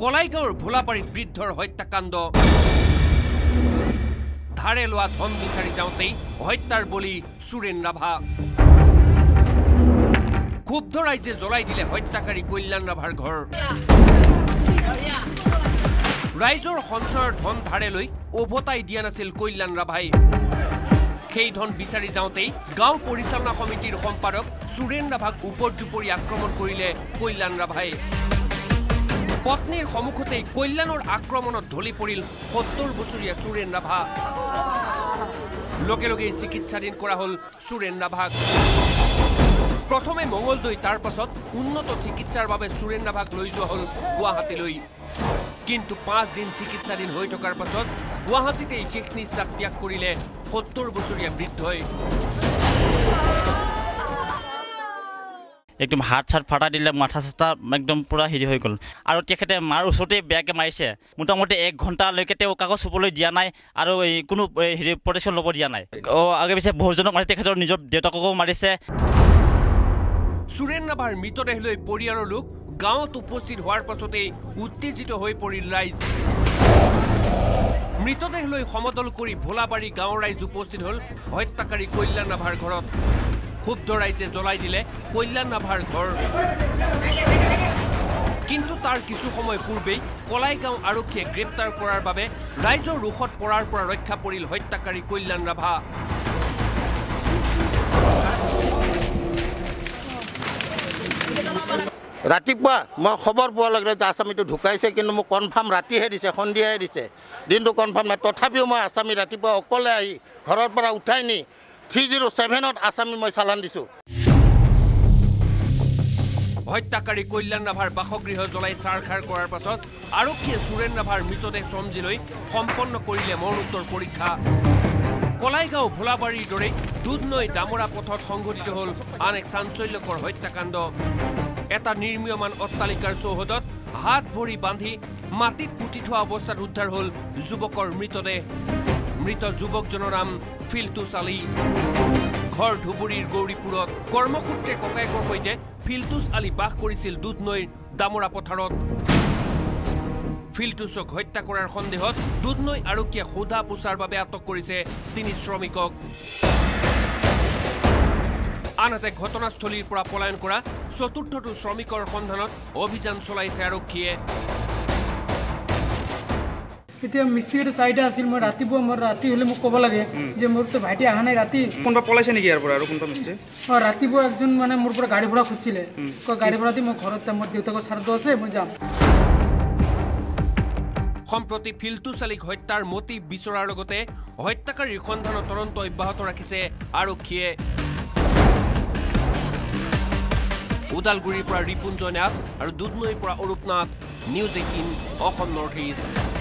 কলাইগাঁৱৰ ভোলাবাৰীত বৃদ্ধৰ হত্যাকাণ্ড। ধাৰে লোৱা ধন বিচাৰি যাওঁতেই হত্যাৰ বলি সুৰেন ৰাভা। ক্ষুব্ধ ৰাইজে জ্বলাই দিলে হত্যাকাৰী কল্যাণ ৰাভাৰ ঘৰ। ৰাইজৰ সঞ্চয়ৰ ধন ধাৰে লৈ উভতাই দিয়া নাছিল কল্যাণ ৰাভাই। সেই ধন বিচাৰি যাওঁতেই গাঁও পৰিচালনা সমিতিৰ সম্পাদক সুৰেন ৰাভাক উপৰ্যুপৰি আক্ৰমণ কৰিলে কল্যাণ ৰাভাই। পত্নীৰ সন্মুখতেই কল্যাণৰ আক্ৰমণত ঢলি পৰিল সত্তৰ বছৰীয়া সুৰেন ৰাভা। লগে লগেই চিকিৎসাধীন কৰা হ'ল সুৰেন ৰাভাক। প্ৰথমে মঙলদৈ তাৰ পাছত উন্নত চিকিৎসাৰ বাবে সুৰেন ৰাভাক লৈ যোৱা হ'ল গুৱাহাটীলৈ। কিন্তু পাঁচ দিন চিকিৎসাধীন হৈ থকাৰ পাছত গুৱাহাটীতেই শেষ নিশ্বাস ত্যাগ কৰিলে সত্তৰ বছৰীয়া বৃদ্ধই একদম হাত চাত ফাটা দিলে মাথা চাথা একদম পূৰা হেৰি হৈ গ'ল। আৰু তেখেতে মাৰ ওচৰতে বেয়াকৈ মাৰিছে। মোটামুটি এক ঘণ্টালৈকে তেওঁ কাকো চুবলৈ দিয়া নাই আৰু এই কোনো হেৰি প্ৰটেকশ্যন ল'ব দিয়া নাই। অঁ আগে পিছে বহুজনক মাৰিছে তেখেতৰ নিজৰ দেউতাককো মাৰিছে। সুৰেন ৰাভাৰ মৃতদেহ লৈ পৰিয়ালৰ লোক গাঁৱত উপস্থিত হোৱাৰ পাছতেই উত্তেজিত হৈ পৰিল ৰাইজ। মৃতদেহ লৈ সমদল কৰি ভোলাবাৰী গাঁৱৰ ৰাইজ উপস্থিত হ'ল। হত্যাকাৰী কল্যাণ ৰাভাৰ ঘৰত। ক্ষুব্ধ ৰাইজে জ্বলাই দিলে কল্যাণ ৰাভাৰ ঘৰ। কিন্তু তাৰ কিছু সময় পূৰ্বেই কলাইগাঁও আৰক্ষীয়ে গ্ৰেপ্তাৰ কৰাৰ বাবে ৰাইজৰ ৰোষত পৰাৰ পৰা ৰক্ষা পৰিল হত্যাকাৰী কল্যাণ ৰাভা ৰাতিপুৱা মই খবৰ পোৱাৰ লগে লগে যে আছামীটো ঢুকাইছে কিন্তু মোক কনফাৰ্ম ৰাতিহে দিছে সন্ধিয়াহে দিছে। দিনটো কনফাৰ্ম নাই তথাপিও মই আছামী ৰাতিপুৱা অকলে আহি ঘৰৰ পৰা উঠাই নি থ্ৰী জিৰ' ছেভেনত আছামী মই চালান দিছোঁ। হত্যাকাৰী কল্যাণ ৰাভাৰ বাসগৃহ জ্বলাই ছাৰখাৰ কৰাৰ পাছত আৰক্ষীয়ে সুৰেন ৰাভাৰ মৃতদেহ চমজি লৈ সম্পন্ন কৰিলে মৰণোত্তৰ পৰীক্ষা। কলাইগাঁও ভোলাবাৰীৰ দৰেই দুধনৈ দামৰা পথত সংঘটিত হ'ল আন এক চাঞ্চল্যকৰ হত্যাকাণ্ড। এটা নিৰ্মীয়মান অট্টালিকাৰ চৌহদত হাত ভৰি বান্ধি মাটিত পুতি থোৱা অৱস্থাত উদ্ধাৰ হ'ল যুৱকৰ মৃতদেহ। মৃত যুৱকজনৰ নাম ফিল্টুছ আলী। ঘৰ ধুবুৰীৰ গৌৰীপুৰত কৰ্মসূত্ৰে ককায়েকৰ সৈতে ফিল্টুছ আলী বাস কৰিছিল দুধনৈৰ দামৰা পথাৰত। ফিল্টুছক হত্যা কৰাৰ সন্দেহত দুধনৈ আৰক্ষীয়ে সোধা পোছাৰ বাবে আটক কৰিছে তিনি শ্ৰমিকক। আনহাতে ঘটনাস্থলীৰ পৰা পলায়ন কৰা চতুৰ্থটো শ্ৰমিকৰ সন্ধানত অভিযান চলাইছে আৰক্ষীয়ে। এতিয়া মিস্ত্ৰীটো চাৰিটা আছিল মই ৰাতিপুৱা মোৰ ৰাতি হ'লে মোক ক'ব লাগে যে মোৰতো ভাইটি অহা নাই ৰাতি। কোনোবা পলাইছে নেকি ইয়াৰ পৰা আৰু কোনোবা মিস্ত্ৰী? অঁ ৰাতিপুৱা একজন মানে মোৰ পৰা গাড়ী ভাড়া খুজিছিলে। কয় গাড়ী ভাড়া দি মই ঘৰত মোৰ দেউতাকৰ শ্ৰাদ্ধ আছে মই যাম। সম্প্ৰতি ফিল্টুছ আলীক হত্যাৰ মটিভ বিচৰাৰ লগতে হত্যাকাৰীৰ সন্ধানৰ তদন্ত অব্যাহত ৰাখিছে আৰক্ষীয়ে। ওদালগুৰিৰ পৰা ৰিপুঞ্জয় নাথ আৰু দুধনৈৰ পৰা Arup Nath news eighteen Assam north east